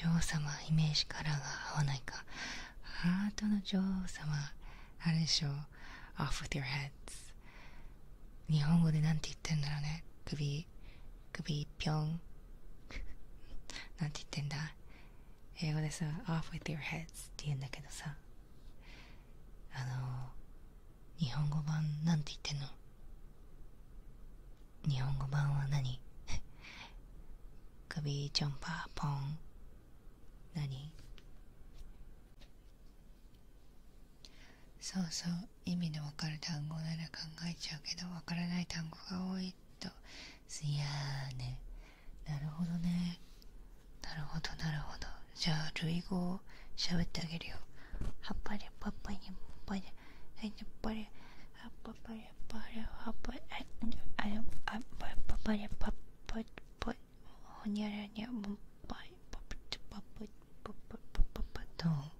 女王様イメージカラーが合わないか。ハートの女王様あれでしょ。Off with your heads 日本語でなんて言ってんだろうね。首首ぴょん。なんて言ってんだ。英語でさ Off with your heads って言うんだけどさ。あの日本語版なんて言ってんの？日本語版は何？首ジャンパーポそうそう。意味のわかる単語なら考えちゃうけどわからない単語が多いと。いやーね。なるほどね。なるほどなるほど。じゃあ類語を喋ってあげるよ。はっぱりぱっぱりぱりはいやっぱりはっぱりぱれはっぱりはいあれぱっぱりぱっぱりぱっぱりぱほにゃらにゃもっぱりぱっぱりぱっぱりぱっぱりぱっぱりどう